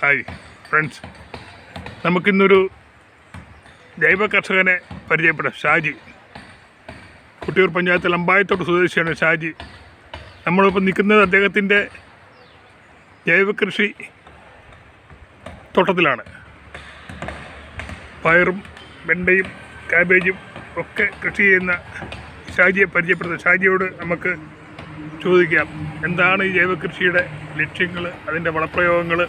Hi friends നമുക്കിന്നൊരു ജൈവ കർഷകനെ പരിചയപ്പെടാം ഷാജി. കുട്ടിയൂർ പഞ്ചായത്തിൽ അമ്പായത്തോട് സ്വദേശിയാണ് ഷാജി. നമ്മളിപ്പോൾ നിൽക്കുന്നത് അദ്ദേഹത്തിന്റെ ജൈവ കൃഷി തോട്ടത്തിലാണ്. പയറും വെണ്ടയും കാബേജും ഒക്കെ കൃഷി ചെയ്യുന്ന ഷാജിയെ പരിചയപ്പെടുത്തുക ഷാജിയോട് നമുക്ക് ചോദിക്കാം എന്താണ് ഈ ജൈവ കൃഷിയുടെ ലക്ഷ്യങ്ങൾ അതിന്റെ വളപ്രയോഗങ്ങൾ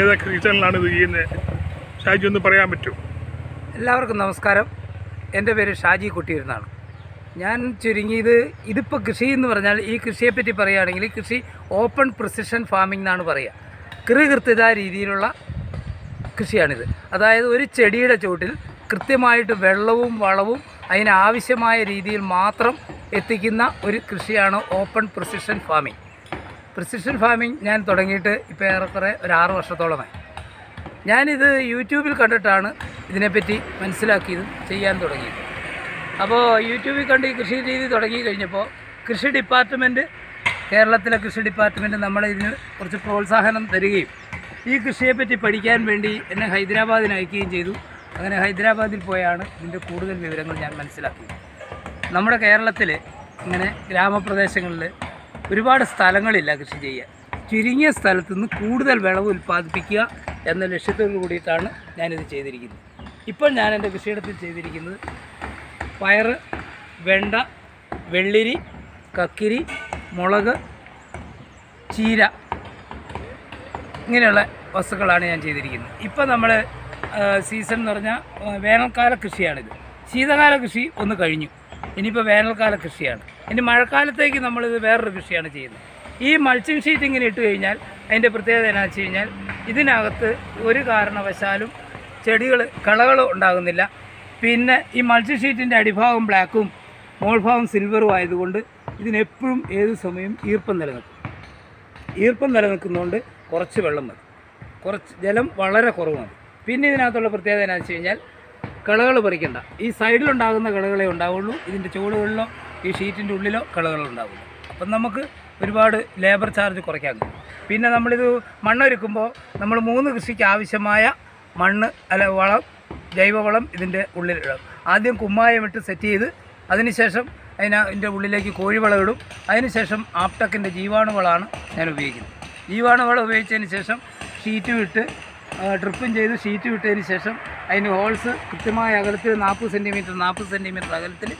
ഏതൊക്കെ സീസണിലാണ് ഇത് ചെയ്യുന്നത് ഷാജി ഒന്ന് പറയാൻ പറ്റുമോ എല്ലാവർക്കും നമസ്കാരം. എന്റെ പേര് ഷാജി കുട്ടിയിരുന്നാണ്. ഞാൻ ചുരുങ്ങിയത് ഇതിപ്പോൾ കൃഷി എന്ന് പറഞ്ഞാൽ ഈ കൃഷിയെപ്പറ്റി പറയുകയാണെങ്കിൽ കൃഷി ഓപ്പൺ പ്രിസിഷൻ ഫാമിംഗ് എന്നാണ് പറയുക. കൃകൃത്യത രീതിയിലുള്ള കൃഷിയാണിത്. അതായത് ഒരു ചെടിയുടെ ചുവട്ടിൽ കൃത്യമായിട്ട് വെള്ളവും വളവും അതിനാവശ്യമായ രീതിയിൽ മാത്രം എത്തിക്കുന്ന ഒരു കൃഷിയാണ് open precision farming. Precision farming ഞാൻ തുടങ്ങിയിട്ട് ഇപ്പോൾ ഏറെക്കുറെ ഒരു ആറ് വർഷത്തോളമായി. ഞാനിത് യൂട്യൂബിൽ കണ്ടിട്ടാണ് ഇതിനെപ്പറ്റി മനസ്സിലാക്കിയതും ചെയ്യാൻ തുടങ്ങിയത്. അപ്പോൾ യൂട്യൂബിൽ കണ്ട് ഈ കൃഷി രീതി തുടങ്ങി കഴിഞ്ഞപ്പോൾ കൃഷി ഡിപ്പാർട്ട്മെന്റ് കേരളത്തിലെ കൃഷി ഡിപ്പാർട്ട്മെന്റ് നമ്മളെ ഇതിന് കുറച്ച് പ്രോത്സാഹനം തരികയും ഈ കൃഷിയെപ്പറ്റി പഠിക്കാൻ വേണ്ടി എന്നെ ഹൈദരാബാദിന് അയക്കുകയും ചെയ്തു. അങ്ങനെ ഹൈദരാബാദിൽ പോയാണ് ഇതിന്റെ കൂടുതൽ വിവരങ്ങൾ ഞാൻ മനസ്സിലാക്കിയത്. നമ്മുടെ കേരളത്തിൽ ഇങ്ങനെ ഗ്രാമപ്രദേശങ്ങളിൽ ഒരുപാട് സ്ഥലങ്ങളില്ല കൃഷി ചെയ്യാൻ. ചുരുങ്ങിയ സ്ഥലത്തു നിന്ന് കൂടുതൽ വിളവ് ഉൽപ്പാദിപ്പിക്കുക എന്ന ലക്ഷ്യത്തോടു കൂടിയിട്ടാണ് ഞാനിത് ചെയ്തിരിക്കുന്നത്. ഇപ്പോൾ ഞാൻ എന്റെ കൃഷിയിടത്തിൽ ചെയ്തിരിക്കുന്നത് പയറ് വെണ്ട വെള്ളിരി കക്കിരി മുളക് ചീര ഇങ്ങനെയുള്ള വസ്തുക്കളാണ് ഞാൻ ചെയ്തിരിക്കുന്നത്. ഇപ്പോൾ നമ്മൾ സീസൺ എന്ന് പറഞ്ഞാൽ വേനൽക്കാല കൃഷിയാണിത്. ശീതകാല കൃഷി ഒന്ന് കഴിഞ്ഞു. ഇനിയിപ്പോൾ വേനൽക്കാല കൃഷിയാണ്. ഇനി മഴക്കാലത്തേക്ക് നമ്മളിത് വേറൊരു കൃഷിയാണ് ചെയ്യുന്നത്. ഈ മൾച്ചിങ് ഷീറ്റ് ഇങ്ങനെ ഇട്ട് കഴിഞ്ഞാൽ അതിന്റെ പ്രത്യേകത എന്നാ വെച്ച് കഴിഞ്ഞാൽ ഇതിനകത്ത് ഒരു കാരണവശാലും ചെടികൾ കളകൾ ഉണ്ടാകുന്നില്ല. പിന്നെ ഈ മൾച്ചിങ് ഷീറ്റിന്റെ അടിഭാഗം ബ്ലാക്കും മോൾഭാഗം സിൽവറും ആയതുകൊണ്ട് ഇതിനെപ്പോഴും ഏത് സമയം ഈർപ്പം നിലനിൽക്കും. ഈർപ്പം നിലനിൽക്കുന്നതുകൊണ്ട് കുറച്ച് വെള്ളം മതി. കുറച്ച് ജലം വളരെ കുറവാണ് പിന്നെ ഇതിനകത്തുള്ള പ്രത്യേകത എന്നാ വെച്ച് കഴിഞ്ഞാൽ കളകൾ പറിക്കണ്ട. ഈ സൈഡിലുണ്ടാകുന്ന കളകളെ ഉണ്ടാവുള്ളൂ. ഇതിന്റെ ചുവടുകളിലോ ഈ ഷീറ്റിന്റെ ഉള്ളിലോ കളകൾ ഉണ്ടാവില്ല അപ്പം നമുക്ക് ഒരുപാട് ലേബർ ചാർജ് കുറയ്ക്കാൻ കഴിയും. പിന്നെ നമ്മളിത് മണ്ണൊരുക്കുമ്പോൾ നമ്മൾ മൂന്ന് കൃഷിക്ക് ആവശ്യമായ മണ്ണ് അല്ല വളം ജൈവവളം ഇതിന്റെ ഉള്ളിലിടും ആദ്യം കുമ്മായം ഇട്ട് സെറ്റ് ചെയ്ത് അതിനുശേഷം അതിനെ ഉള്ളിലേക്ക് കോഴിവളം ഇടും. അതിനുശേഷം ആപ്ടക്കിന്റെ ജീവാണുവളമാണ് ഞാൻ ഉപയോഗിക്കുന്നത്. ജീവാണുവളം ഉപയോഗിച്ചതിന് ശേഷം ഷീറ്റ് വിട്ട് ട്രിപ്പും ചെയ്ത് ഷീറ്റ് വിട്ടതിന് ശേഷം അതിന് ഹോൾസ് കൃത്യമായ അകലത്തിൽ നാൽപ്പത് സെന്റിമീറ്റർ നാൽപ്പത് സെന്റിമീറ്റർ അകലത്തിൽ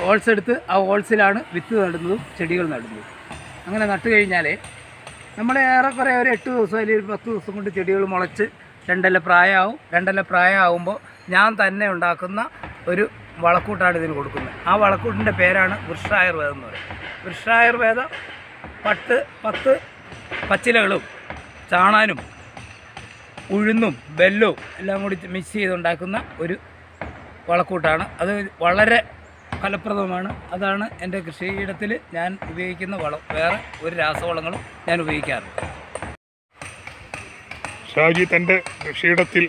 ഹോൾസ് എടുത്ത് ആ ഹോൾസിലാണ് വിത്ത് നടുന്നതും ചെടികൾ നടുന്നതും. അങ്ങനെ നട്ട് കഴിഞ്ഞാൽ നമ്മൾ ഏറെക്കുറെ ഒരു എട്ട് ദിവസം അല്ലെങ്കിൽ ഒരു പത്ത് ദിവസം കൊണ്ട് ചെടികൾ മുളച്ച് രണ്ടല്ല പ്രായമാവും. രണ്ടല്ല പ്രായമാകുമ്പോൾ ഞാൻ തന്നെ ഉണ്ടാക്കുന്ന ഒരു വളക്കൂട്ടാണ് ഇതിന് കൊടുക്കുന്നത്. ആ വളക്കൂട്ടിന്റെ പേരാണ് വൃക്ഷായുർവേദം എന്ന് പറയും വൃക്ഷായുർവേദം പത്ത് പത്ത് പച്ചിലകളും ചാണാനും ഉഴുന്നും ബെല്ലും എല്ലാം കൂടി മിക്സ് ചെയ്തുണ്ടാക്കുന്ന ഒരു വളക്കൂട്ടാണ്. അത് വളരെ ഫലപ്രദമാണ് അതാണ് എന്റെ കൃഷിയിടത്തിൽ ഞാൻ ഉപയോഗിക്കുന്ന വളം. വേറെ ഒരു രാസവളങ്ങളും ഞാൻ ഉപയോഗിക്കാറില്ല. ഷാജി തന്റെ കൃഷിയിടത്തിൽ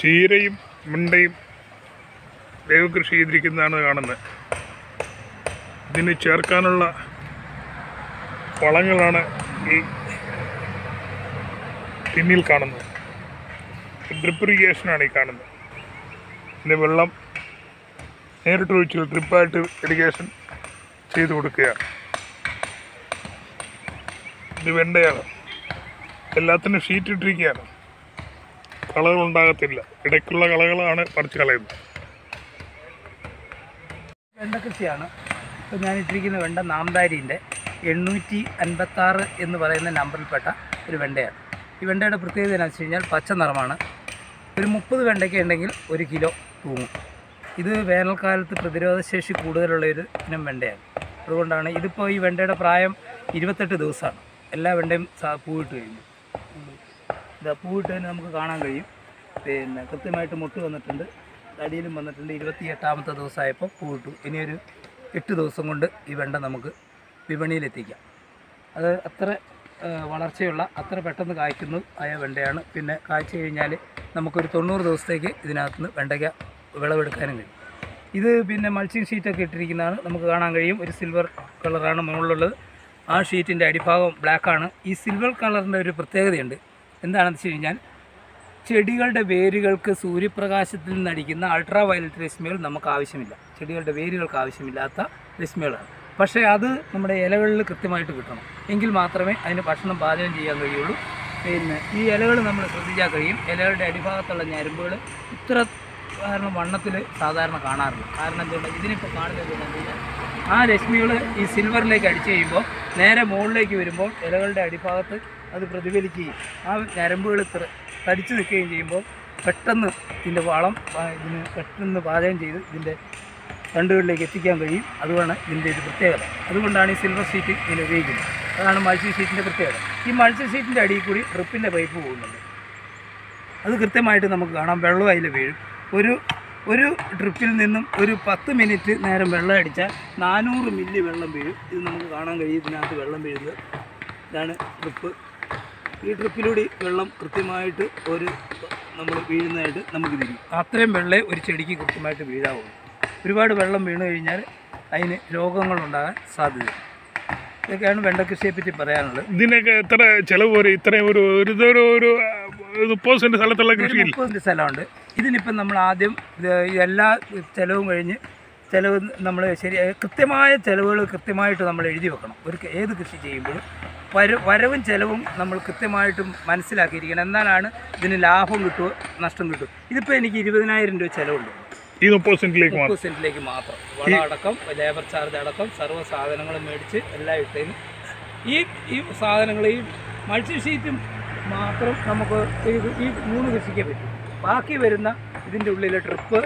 ചീരയും മുണ്ടയും വേവ് കൃഷി ചെയ്തിരിക്കുന്നതാണ് കാണുന്നത്. ഇതിന് ചേർക്കാനുള്ള വളങ്ങളാണ് ഈ ടിന്നിൽ കാണുന്നത്. ഡ്രിപ്പ് ഇറിഗേഷനാണ് ഈ കാണുന്നത്. ഇതിന്റെ വെള്ളം നേരിട്ട് ചോദിച്ചു ഡ്രിപ്പായിട്ട് ഇറിഗേഷൻ ചെയ്ത് കൊടുക്കുകയാണ്. ഇത് വെണ്ടയാണ്. എല്ലാത്തിനും ഷീറ്റ് ഇട്ടിരിക്കുകയാണ്. കളകൾ ഉണ്ടാകത്തില്ല ഇടയ്ക്കുള്ള കളകളാണ് പറിച്ച് കളയുന്നത്. വെണ്ട കൃഷിയാണ്. ഇപ്പോൾ ഞാൻ ഇട്ടിരിക്കുന്ന വെണ്ട നാംദാരിന്റെ എണ്ണൂറ്റി അൻപത്താറ് എന്ന് പറയുന്ന നമ്പറിൽപ്പെട്ട ഒരു വെണ്ടയാണ്. ഈ വെണ്ടയുടെ പ്രത്യേകത എന്ന് വെച്ച് കഴിഞ്ഞാൽ പച്ച നിറമാണ്. ഒരു മുപ്പത് വെണ്ടയ്ക്ക് ഉണ്ടെങ്കിൽ ഒരു കിലോ തൂങ്ങും. ഇത് വേനൽക്കാലത്ത് പ്രതിരോധശേഷി കൂടുതലുള്ള ഒരു ഇനം വെണ്ടയാണ്. അതുകൊണ്ടാണ് ഇതിപ്പോൾ ഈ വെണ്ടയുടെ പ്രായം ഇരുപത്തെട്ട് ദിവസമാണ്. എല്ലാ വെണ്ടയും പൂവിട്ട് കഴിഞ്ഞു. ഇതാ പൂവിട്ട് തന്നെ നമുക്ക് കാണാൻ കഴിയും. പിന്നെ കൃത്യമായിട്ട് മുട്ട് വന്നിട്ടുണ്ട്. അടിയിലും വന്നിട്ടുണ്ട്. ഇരുപത്തി എട്ടാമത്തെ ദിവസമായപ്പോൾ പൂവിട്ടു ഇനിയൊരു എട്ട് ദിവസം കൊണ്ട് ഈ വെണ്ട നമുക്ക് വിപണിയിലെത്തിക്കാം. അത് അത്ര വളർച്ചയുള്ള അത്ര പെട്ടെന്ന് കായ്ക്കുന്നു ആയ വെണ്ടയാണ്. പിന്നെ കായ്ച്ചു കഴിഞ്ഞാൽ നമുക്കൊരു തൊണ്ണൂറ് ദിവസത്തേക്ക് ഇതിനകത്ത് നിന്ന് വെണ്ടയ്ക്ക വിളവെടുക്കാനും കഴിയും. ഇത് പിന്നെ മൾച്ചിങ് ഷീറ്റൊക്കെ ഇട്ടിരിക്കുന്നതാണ്. നമുക്ക് കാണാൻ കഴിയും. ഒരു സിൽവർ കളറാണ് മുകളിലുള്ളത്. ആ ഷീറ്റിന്റെ അടിഭാഗം ബ്ലാക്കാണ് ഈ സിൽവർ കളറിന്റെ ഒരു പ്രത്യേകതയുണ്ട്. എന്താണെന്ന് വെച്ച് കഴിഞ്ഞാൽ ചെടികളുടെ വേരുകൾക്ക് സൂര്യപ്രകാശത്തിൽ നിന്നടിക്കുന്ന അൾട്രാ വയലറ്റ് രശ്മികൾ നമുക്ക് ആവശ്യമില്ല. ചെടികളുടെ വേരുകൾക്ക് ആവശ്യമില്ലാത്ത രശ്മികളാണ്. പക്ഷേ അത് നമ്മുടെ ഇലകളിൽ കൃത്യമായിട്ട് കിട്ടണം. എങ്കിൽ മാത്രമേ അതിന് ഭക്ഷണം പാചകം ചെയ്യാൻ കഴിയുള്ളൂ. പിന്നെ ഈ ഇലകൾ നമ്മൾ ശ്രദ്ധിച്ചാൽ കഴിയും. ഇലകളുടെ അടിഭാഗത്തുള്ള ഞരമ്പുകൾ ഇത്ര കാരണം വണ്ണത്തിൽ സാധാരണ കാണാറില്ല. കാരണം എന്തുകൊണ്ട്? ഇതിനിപ്പോൾ കാണുന്നത് ആ രശ്മികൾ ഈ സിൽവറിലേക്ക് അടിച്ചു കഴിയുമ്പോൾ നേരെ മുകളിലേക്ക് വരുമ്പോൾ ഇലകളുടെ അടിഭാഗത്ത് അത് പ്രതിഫലിക്കുകയും ആ ഞരമ്പുകൾ തടിച്ചു നിൽക്കുകയും ചെയ്യുമ്പോൾ പെട്ടെന്ന് ഇതിന്റെ വളം ഇതിന് പെട്ടെന്ന് പാചകം ചെയ്ത് ഇതിന്റെ തണ്ടുകളിലേക്ക് എത്തിക്കാൻ കഴിയും. അതുമാണ് ഇതിന്റെ ഒരു പ്രത്യേകത. അതുകൊണ്ടാണ് ഈ സിൽവർ ഷീറ്റ് ഇതിന് ഉപയോഗിക്കുന്നത്. അതാണ് മൾച്ചി ഷീറ്റിന്റെ പ്രത്യേകത. ഈ മൾച്ചി ഷീറ്റിന്റെ അടിയിൽ കൂടി ഡ്രിപ്പിന്റെ പൈപ്പ് പോകുന്നുണ്ട്. അത് കൃത്യമായിട്ട് നമുക്ക് കാണാം. വെള്ളം അതിൽ വീഴും. ഒരു ഒരു ഡ്രിപ്പിൽ നിന്നും ഒരു പത്ത് മിനിറ്റ് നേരം വെള്ളം അടിച്ചാൽ നാനൂറ് മില്ലി വെള്ളം വീഴും. ഇത് നമുക്ക് കാണാൻ കഴിയും. ഇതിനകത്ത് വെള്ളം വീഴുന്നത്. ഇതാണ് ഡ്രിപ്പ് ഈ ഡ്രിപ്പിലൂടെ വെള്ളം കൃത്യമായിട്ട് ഒരു നമ്മൾ വീഴുന്നതായിട്ട് നമുക്ക് തിരിയും. അത്രയും വെള്ളമേ ഒരു ചെടിക്ക് കൃത്യമായിട്ട് വീഴാവുള്ളൂ. ഒരുപാട് വെള്ളം വീണു കഴിഞ്ഞാൽ അതിന് രോഗങ്ങളുണ്ടാകാൻ സാധ്യത. ഇതൊക്കെയാണ് വെണ്ട കൃഷിയെ പറ്റി പറയാനുള്ളത്. ഇതിനൊക്കെ എത്ര ചിലവ് വരും? ഇത്രയും ഒരു ഒരു ഒരു മുപ്പത് സെന്റ് സ്ഥലത്തുള്ള കൃഷി മുപ്പത് സെന്റ് സ്ഥലമുണ്ട്. ഇതിനിപ്പം നമ്മൾ ആദ്യം എല്ലാ ചിലവും കഴിഞ്ഞ് ചിലവ് നമ്മൾ ശരി കൃത്യമായ ചിലവുകൾ കൃത്യമായിട്ട് നമ്മൾ എഴുതി വെക്കണം. ഒരു ഏത് കൃഷി ചെയ്യുമ്പോഴും വര വരവും ചിലവും നമ്മൾ കൃത്യമായിട്ടും മനസ്സിലാക്കിയിരിക്കണം. എന്നാലാണ് ഇതിന് ലാഭം കിട്ടുമോ നഷ്ടം കിട്ടും ഇതിപ്പോൾ എനിക്ക് ഇരുപതിനായിരം രൂപ ചിലവുണ്ട്. ഈ മുപ്പത് സെന്റിലേക്ക് മുപ്പത് സെന്റിലേക്ക് മാത്രം. വളം അടക്കം ലേബർ ചാർജ് അടക്കം സർവ സാധനങ്ങളും മേടിച്ച് എല്ലാം ഇട്ടതിന് ഈ ഈ സാധനങ്ങൾ ഈ മൾട്ടി ഷീറ്റും മാത്രം നമുക്ക് ഈ മൂന്ന് കൃഷിക്കേ പറ്റും. ബാക്കി വരുന്ന ഇതിന്റെ ഉള്ളിലെ ട്രിപ്പ്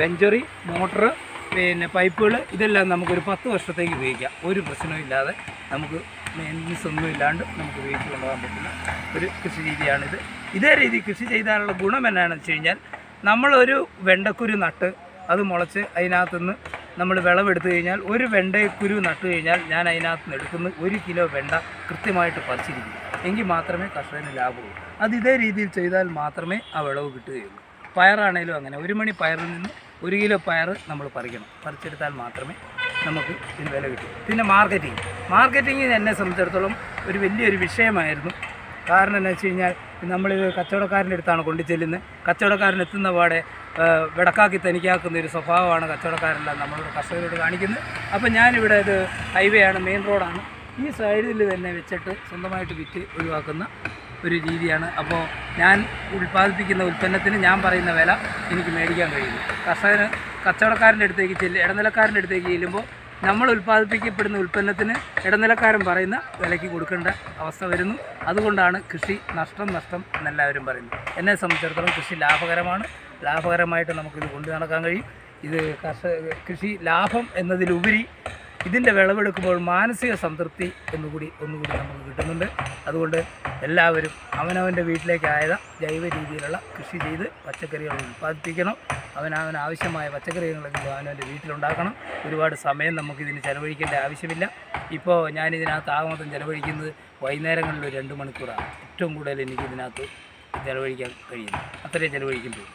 വെഞ്ചറി മോട്ടർ പിന്നെ പൈപ്പുകൾ ഇതെല്ലാം നമുക്കൊരു പത്ത് വർഷത്തേക്ക് ഉപയോഗിക്കാം. ഒരു പ്രശ്നവും ഇല്ലാതെ നമുക്ക് മെയിന്റനൻസ് ഒന്നും ഇല്ലാണ്ട് നമുക്ക് ഉപയോഗിച്ച് കൊണ്ടുപോകാൻ പറ്റുന്ന ഒരു കൃഷി രീതിയാണിത് ഇതേ രീതി കൃഷി ചെയ്താലുള്ള ഗുണം എന്നാണെന്ന് വെച്ച് കഴിഞ്ഞാൽ നമ്മളൊരു വെണ്ടക്കുരു നട്ട് അത് മുളച്ച് അതിനകത്തുനിന്ന് നമ്മൾ വിളവെടുത്തു കഴിഞ്ഞാൽ ഒരു വെണ്ടക്കുരു നട്ടു കഴിഞ്ഞാൽ ഞാൻ അതിനകത്ത് നിന്ന് എടുക്കുന്ന ഒരു കിലോ വെണ്ട കൃത്യമായിട്ട് പറിച്ചിരിക്കും. എങ്കിൽ മാത്രമേ കർഷകന് ലാഭമുള്ളൂ. അത് ഇതേ രീതിയിൽ ചെയ്താൽ മാത്രമേ ആ വിളവ് കിട്ടുകയുള്ളൂ. പയറാണേലും അങ്ങനെ. ഒരു മണി പയറിൽ നിന്ന് ഒരു കിലോ പയർ നമ്മൾ പറിക്കണം. പറിച്ചെടുത്താൽ മാത്രമേ നമുക്ക് ഇതിന് വില കിട്ടൂ. പിന്നെ മാർക്കറ്റിംഗ്. മാർക്കറ്റിംഗ് എന്നെ സംബന്ധിച്ചിടത്തോളം ഒരു വലിയൊരു വിഷയമായിരുന്നു. കാരണം എന്ന് വെച്ച് കഴിഞ്ഞാൽ നമ്മളിത് കച്ചവടക്കാരന്റെ അടുത്താണ് കൊണ്ടു ചെല്ലുന്നത്. കച്ചവടക്കാരൻ എത്തുന്ന പാടെ വിടക്കാക്കി തനിക്കാക്കുന്ന ഒരു സ്വഭാവമാണ് കച്ചവടക്കാരെല്ലാം നമ്മളോട് കർഷകരോട് കാണിക്കുന്നത്. അപ്പോൾ ഞാനിവിടെ ഇത് ഹൈവേ ആണ് മെയിൻ റോഡാണ് ഈ സൈഡിൽ തന്നെ വെച്ചിട്ട് സ്വന്തമായിട്ട് വിറ്റ് ഒഴിവാക്കുന്ന ഒരു രീതിയാണ്. അപ്പോൾ ഞാൻ ഉൽപ്പാദിപ്പിക്കുന്ന ഉൽപ്പന്നത്തിന് ഞാൻ പറയുന്ന വില എനിക്ക് മേടിക്കാൻ കഴിയുന്നു കർഷകന് കച്ചവടക്കാരന്റെ അടുത്തേക്ക് ചെല്ലും ഇടനിലക്കാരന്റെ അടുത്തേക്ക് ചെല്ലുമ്പോൾ നമ്മൾ ഉൽപ്പാദിപ്പിക്കപ്പെടുന്ന ഉൽപ്പന്നത്തിന് ഇടനിലക്കാരൻ പറയുന്ന വിലയ്ക്ക് കൊടുക്കേണ്ട അവസ്ഥ വരുന്നു. അതുകൊണ്ടാണ് കൃഷി നഷ്ടം നഷ്ടം എന്നെല്ലാവരും പറയുന്നത്. എന്നെ സംബന്ധിച്ചിടത്തോളം കൃഷി ലാഭകരമാണ്. ലാഭകരമായിട്ട് നമുക്കിത് കൊണ്ടു നടക്കാൻ കഴിയും. ഇത് കർഷക കൃഷി ലാഭം എന്നതിലുപരി ഇതിന്റെ വിളവെടുക്കുമ്പോൾ മാനസിക സംതൃപ്തി എന്നുകൂടി ഒന്നുകൂടി നമുക്ക് കിട്ടുന്നുണ്ട്. അതുകൊണ്ട് എല്ലാവരും അവനവന്റെ വീട്ടിലേക്കായ ജൈവ രീതിയിലുള്ള കൃഷി ചെയ്ത് പച്ചക്കറികൾ ഉൽപ്പാദിപ്പിക്കണം. അവനവന് ആവശ്യമായ പച്ചക്കറികളെങ്കിലും അവനവന്റെ വീട്ടിലുണ്ടാക്കണം. ഒരുപാട് സമയം നമുക്കിതിന് ചിലവഴിക്കേണ്ട ആവശ്യമില്ല. ഇപ്പോൾ ഞാനിതിനകത്ത് ആകെ മൊത്തം ചിലവഴിക്കുന്നത് വൈകുന്നേരങ്ങളിൽ ഒരു രണ്ട് മണിക്കൂറാണ്. ഏറ്റവും കൂടുതൽ എനിക്ക് ഇതിനകത്ത് ചിലവഴിക്കാൻ കഴിയുന്നു. അത്രയും ചിലവഴിക്കുമ്പോൾ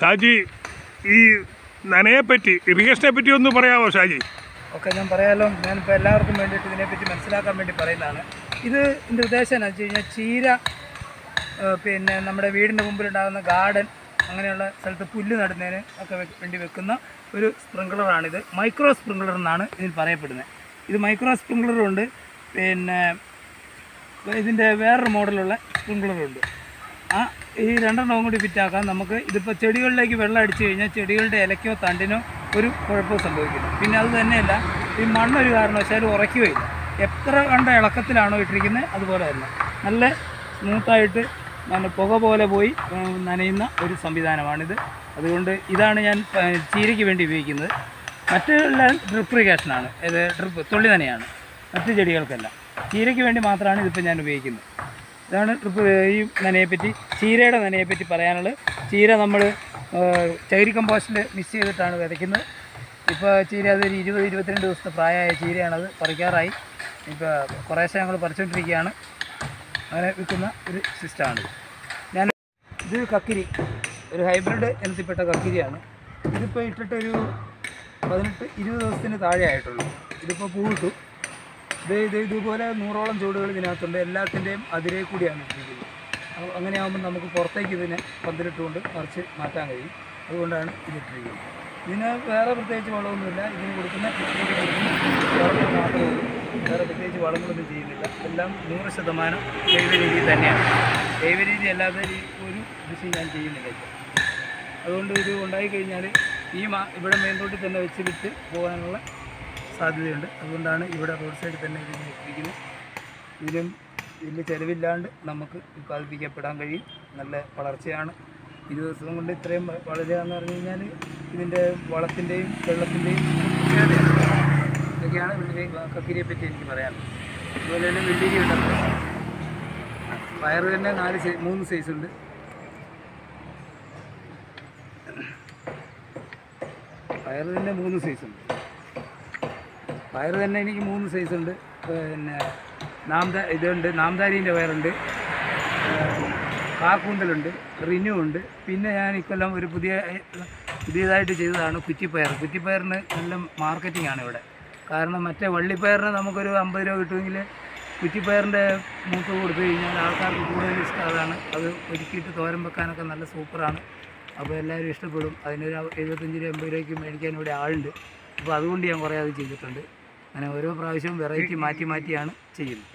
ഷാജി ഈ നനയെപ്പറ്റി ഇറിഗേഷനെ പറ്റി ഒന്ന് പറയാമോ ഷാജി? ഓക്കെ ഞാൻ പറയാമല്ലോ ഞാനിപ്പോൾ എല്ലാവർക്കും വേണ്ടിയിട്ട് ഇതിനെപ്പറ്റി മനസ്സിലാക്കാൻ വേണ്ടി പറയുന്നതാണ്. ഇത് ഇതിന്റെ ഉദ്ദേശം എന്ന് വെച്ച് കഴിഞ്ഞാൽ ചീര പിന്നെ നമ്മുടെ വീടിന്റെ മുമ്പിലുണ്ടാകുന്ന ഗാർഡൻ അങ്ങനെയുള്ള സ്ഥലത്ത് പുല്ല് നടുന്നതിന് ഒക്കെ വേണ്ടി വെക്കുന്ന ഒരു സ്പ്രിങ്ക്ലറാണിത് മൈക്രോ സ്പ്രിങ്ക്ലർ എന്നാണ് ഇതിൽ പറയപ്പെടുന്നത്. ഇത് മൈക്രോ സ്പ്രിങ്ക്ലറുണ്ട് പിന്നെ ഇതിന്റെ വേറൊരു മോഡലുള്ള സ്പ്രിങ്ക്ലറുണ്ട് ആ ഈ രണ്ടെണ്ണവും കൂടി ഫിറ്റാക്കാൻ നമുക്ക് ഇതിപ്പോൾ ചെടികളിലേക്ക് വെള്ളം അടിച്ചു കഴിഞ്ഞാൽ ചെടികളുടെ ഇലയ്ക്കോ തണ്ടിനോ ഒരു കുഴപ്പം സംഭവിക്കില്ല. പിന്നെ അത് തന്നെയല്ല ഈ മണ്ണൊരു കാരണവശാലും ഉറയ്ക്കുകയില്ല. എത്ര കണ്ട ഇളക്കത്തിലാണോ ഇട്ടിരിക്കുന്നത്? അതുപോലെ തന്നെ. നല്ല സ്മൂത്തായിട്ട് പുക പോലെ പോയി നനയുന്ന ഒരു സംവിധാനമാണിത്. അതുകൊണ്ട് ഇതാണ് ഞാൻ ചീരയ്ക്ക് വേണ്ടി ഉപയോഗിക്കുന്നത്. മറ്റുള്ള ഡ്രിപ്പ് ഇറിഗേഷനാണ് ഇത് ഡ്രിപ്പ് തുള്ളി നനയാണ് മറ്റു ചെടികൾക്കല്ല. ചീരയ്ക്ക് വേണ്ടി മാത്രമാണ് ഇതിപ്പോൾ ഞാൻ ഉപയോഗിക്കുന്നത്. ഇതാണ് ഡ്രിപ്പ് ഈ നനയെപ്പറ്റി ചീരയുടെ നനയെപ്പറ്റി പറയാനുള്ളത്. ചീര നമ്മൾ ചകിരി കമ്പോസ്റ്റിൽ മിക്സ് ചെയ്തിട്ടാണ് വിതയ്ക്കുന്നത്. ഇപ്പോൾ ചീര അതൊരു ഇരുപത് ഇരുപത്തിരണ്ട് ദിവസത്തെ പ്രായമായ ചീരയാണത് പറിക്കാറായി. ഇപ്പോൾ കുറേശ്ശെ ഞങ്ങൾ പറിച്ചുകൊണ്ടിരിക്കുകയാണ് അങ്ങനെ വിൽക്കുന്ന ഒരു സിസ്റ്റമാണ്. ഞാൻ ഇത് കക്കിരി ഒരു ഹൈബ്രിഡ് ഇനത്തിൽപ്പെട്ട കക്കിരിയാണ്. ഇതിപ്പോൾ ഇട്ടിട്ടൊരു പതിനെട്ട് ഇരുപത് ദിവസത്തിന് താഴെ ആയിട്ടുള്ളൂ. ഇതിപ്പോൾ പൂവിട്ടു. ഇത് ഇത് ഇതുപോലെ നൂറോളം ചൂടുകൾ ഇതിനകത്തുണ്ട്. എല്ലാത്തിന്റെയും അതിരേ കൂടിയാണ് ഇട്ടിരിക്കുന്നത് അപ്പോൾ അങ്ങനെയാകുമ്പോൾ നമുക്ക് പുറത്തേക്ക് ഇതിനെ പന്തിലിട്ടുകൊണ്ട് മറിച്ച് മാറ്റാൻ കഴിയും. അതുകൊണ്ടാണ് ഇതിട്ടിരിക്കുന്നത്. ഇതിന് വേറെ പ്രത്യേകിച്ച് വളമൊന്നുമില്ല ഇതിന് കൊടുക്കുന്ന മാത്രമേ വേറെ പ്രത്യേകിച്ച് വളങ്ങളൊന്നും ചെയ്യുന്നില്ല. എല്ലാം നൂറ് ശതമാനം ജൈവ രീതി തന്നെയാണ്. ജൈവ രീതി അല്ലാതെ ഒരു കൃഷി ഞാൻ ചെയ്യുന്നില്ല അതുകൊണ്ട് ഇത് ഉണ്ടായി കഴിഞ്ഞാൽ ഈ മാ ഇവിടെ റോഡിൽ തന്നെ വെച്ച് വിറ്റ് പോകാനുള്ള സാധ്യതയുണ്ട്. അതുകൊണ്ടാണ് ഇവിടെ റോഡ് സൈഡിൽ തന്നെ ഇത് വെച്ചിരിക്കുന്നത്. ഇതിലും വലിയ ചിലവില്ലാണ്ട് നമുക്ക് ഉൽപ്പാദിപ്പിക്കപ്പെടാൻ കഴിയും. നല്ല വളർച്ചയാണ്. ഇരുപത് ദിവസം കൊണ്ട് ഇത്രയും വളരുക എന്ന് പറഞ്ഞു കഴിഞ്ഞാൽ ഇതിന്റെ വളത്തിന്റെയും വെള്ളത്തിന്റെയും ഇതൊക്കെയാണ് വെള്ളരി കക്കിരിയെ പറ്റി എനിക്ക് പറയാൻ? അതുപോലെ തന്നെ വെള്ളിരി ഉണ്ടല്ലോ പയർ തന്നെ നാല് സൈ മൂന്ന് സൈസ് ഉണ്ട്. പയർ തന്നെ മൂന്ന് സൈസ് ഉണ്ട്. പയർ തന്നെ എനിക്ക് മൂന്ന് സൈസ് ഉണ്ട്. പിന്നെ നാംദ ഇതുണ്ട്. നാംദാരീന്റെ പയറുണ്ട്. കാക്കൂന്തലുണ്ട്. റിന്യൂ ഉണ്ട്. പിന്നെ ഞാൻ ഇക്കൊല്ലം ഒരു പുതിയ പുതിയതായിട്ട് ചെയ്തതാണ് കുറ്റിപ്പയർ. കുറ്റിപ്പയറിന് നല്ല മാർക്കറ്റിംഗ് ആണ് ഇവിടെ. കാരണം മറ്റേ വള്ളിപ്പയറിന് നമുക്കൊരു അമ്പത് രൂപ കിട്ടുമെങ്കിൽ കുറ്റിപ്പയറിന്റെ മൂത്ത് കൊടുത്തു കഴിഞ്ഞാൽ ആൾക്കാർക്ക് കൂടുതൽ ഇഷ്ടം അതാണ്. അത് ഒരുക്കിയിട്ട് തോരൻ വെക്കാനൊക്കെ നല്ല സൂപ്പറാണ്. അപ്പോൾ എല്ലാവരും ഇഷ്ടപ്പെടും. അതിനൊരു എഴുപത്തഞ്ച് രൂപ എൺപത് രൂപയ്ക്ക് മേടിക്കാൻ ഇവിടെ ആളുണ്ട്. അപ്പോൾ അതുകൊണ്ട് ഞാൻ കുറേ അത് ചെയ്തിട്ടുണ്ട്. അങ്ങനെ ഓരോ പ്രാവശ്യവും വെറൈറ്റി മാറ്റി മാറ്റിയാണ് ചെയ്യുന്നത്.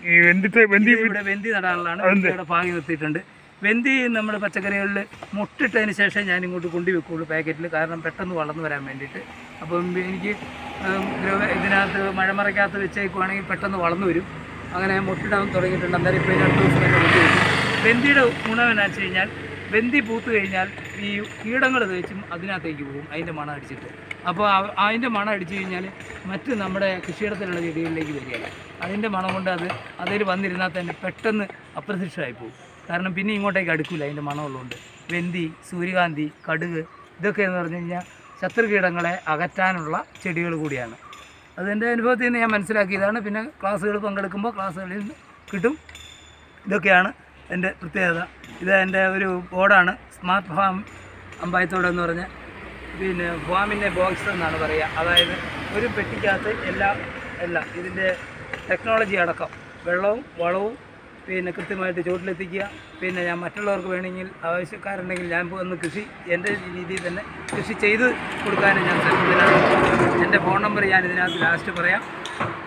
ഇവിടെ വെന്തി നടാനുള്ളതാണ്. ഇവിടെ ഭാഗ്യം നിർത്തിയിട്ടുണ്ട്. വെന്തി നമ്മൾ പച്ചക്കറികളിൽ മുട്ടിട്ടതിന് ശേഷം ഞാൻ ഇങ്ങോട്ട് കൊണ്ടുവെക്കുള്ളൂ പാക്കറ്റിൽ കാരണം പെട്ടെന്ന് വളർന്നു വരാൻ വേണ്ടിയിട്ട്. അപ്പം എനിക്ക് ഇതിനകത്ത് മഴമറയ്ക്കകത്ത് വെച്ചേക്കുവാണെങ്കിൽ പെട്ടെന്ന് വളർന്നു വരും. അങ്ങനെ മുട്ടിടാൻ തുടങ്ങിയിട്ടുണ്ട്. അന്നേരം ഇപ്പോൾ രണ്ട് ദിവസം തന്നെ കൊണ്ടുവരും വെന്തിയുടെ ഗുണം എന്നാ വെച്ച് കഴിഞ്ഞാൽ വെന്തി പൂത്ത് കഴിഞ്ഞാൽ ഈ കീടങ്ങൾ തേച്ചും അതിനകത്തേക്ക് പോകും. അതിന്റെ മണം അടിച്ചിട്ട്. അപ്പോൾ അതിന്റെ മണം അടിച്ചു കഴിഞ്ഞാൽ മറ്റ് നമ്മുടെ കൃഷിയിടത്തിലുള്ള ചെടികളിലേക്ക് വരികയില്ല അതിന്റെ മണം കൊണ്ട് അത് അതിൽ വന്നിരുന്നാൽ തന്നെ പെട്ടെന്ന് അപ്രത്യക്ഷമായി പോകും. കാരണം പിന്നെ ഇങ്ങോട്ടേക്ക് അടുക്കില്ല അതിന്റെ മണമുള്ളതുകൊണ്ട്. വെന്തി സൂര്യകാന്തി കടുക് ഇതൊക്കെ എന്ന് പറഞ്ഞു കഴിഞ്ഞാൽ ശത്രുകീടങ്ങളെ അകറ്റാനുള്ള ചെടികൾ കൂടിയാണ്. അതെന്റെ അനുഭവത്തിൽ നിന്ന് ഞാൻ മനസ്സിലാക്കിയതാണ്. പിന്നെ ക്ലാസ്സുകൾ പങ്കെടുക്കുമ്പോൾ ക്ലാസ്സുകളിൽ നിന്ന് കിട്ടും. ഇതൊക്കെയാണ് എന്റെ പ്രത്യേകത. ഇത് എന്റെ ഒരു ബോർഡാണ്. സ്മാർട്ട് ഫാം അമ്പായത്തോട് എന്ന് പറഞ്ഞ പിന്നെ ഫാമിന്റെ ബോക്സ് എന്നാണ് പറയുക. അതായത് ഒരു പെട്ടിക്കകത്ത് എല്ലാം എല്ലാം ഇതിന്റെ ടെക്നോളജി അടക്കം വെള്ളവും വളവും പിന്നെ കൃത്യമായിട്ട് ചുവട്ടിലെത്തിക്കുക. പിന്നെ ഞാൻ മറ്റുള്ളവർക്ക് വേണമെങ്കിൽ ആവശ്യക്കാരുണ്ടെങ്കിൽ ഞാൻ വന്ന് കൃഷി എന്റെ രീതിയിൽ തന്നെ കൃഷി ചെയ്ത് കൊടുക്കാനും ഞാൻ ശ്രമിക്കുന്നതാണ്. എന്റെ ഫോൺ നമ്പർ ഞാൻ ഇതിനകത്ത് ലാസ്റ്റ് പറയാം.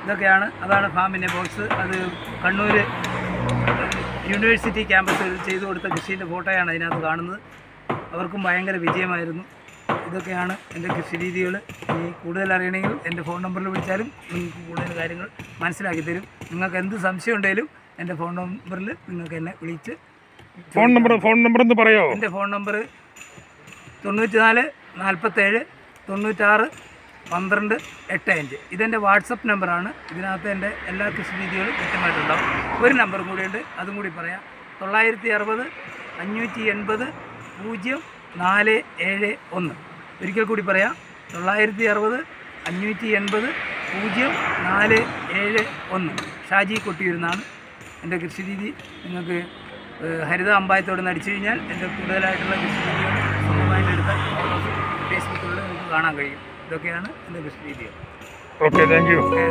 ഇതൊക്കെയാണ്. അതാണ് ഫാമിന്റെ ബോക്സ് അത് കണ്ണൂർ യൂണിവേഴ്സിറ്റി ക്യാമ്പസിൽ ചെയ്തു കൊടുത്ത കൃഷീന്റെ ഫോട്ടോയാണ് അതിനകത്ത് കാണുന്നത്. അവർക്കും ഭയങ്കര വിജയമായിരുന്നു. ഇതൊക്കെയാണ് എന്റെ കൃഷി രീതികൾ. ഇനി കൂടുതൽ അറിയണമെങ്കിൽ എന്റെ ഫോൺ നമ്പറിൽ വിളിച്ചാലും നിങ്ങൾക്ക് കൂടുതൽ കാര്യങ്ങൾ മനസ്സിലാക്കി തരും. നിങ്ങൾക്ക് എന്ത് സംശയം ഉണ്ടെങ്കിലും എന്റെ ഫോൺ നമ്പറിൽ നിങ്ങൾക്ക് എന്നെ വിളിച്ച് ഫോൺ നമ്പർ ഫോൺ നമ്പർ ഒന്ന് പറയോ? എന്റെ ഫോൺ നമ്പർ തൊണ്ണൂറ്റി നാല് നാൽപ്പത്തേഴ് തൊണ്ണൂറ്റാറ് പന്ത്രണ്ട് എട്ട് അഞ്ച് ഇതെന്റെ വാട്സപ്പ് നമ്പറാണ്. ഇതിനകത്ത് എന്റെ എല്ലാ കൃഷി രീതികളും കൃത്യമായിട്ടുണ്ടാവും. ഒരു നമ്പറും കൂടിയുണ്ട്. അതും കൂടി പറയാം. തൊള്ളായിരത്തി അറുപത് അഞ്ഞൂറ്റി എൺപത് പൂജ്യം നാല് ഏഴ് ഒന്ന്. ഒരിക്കൽ കൂടി പറയാം. തൊള്ളായിരത്തി അറുപത് അഞ്ഞൂറ്റി എൺപത് പൂജ്യം നാല് ഏഴ് ഒന്ന്. ഷാജി കൊട്ടിയൂരുന്നാണ്. എന്റെ കൃഷി രീതി നിങ്ങൾക്ക് ഹരിത അമ്പായത്തോട് നടിച്ചു കഴിഞ്ഞാൽ എന്റെ കൂടുതലായിട്ടുള്ള കൃഷി രീതികൾ സ്വന്തമായിട്ട് എടുത്താൽ ഫേസ്ബുക്കിലൂടെ നിങ്ങൾക്ക് കാണാൻ കഴിയും. ഇതൊക്കെയാണ് എന്റെ കൃഷി രീതികൾ ഓക്കെ താങ്ക് യു ഓക്കെ.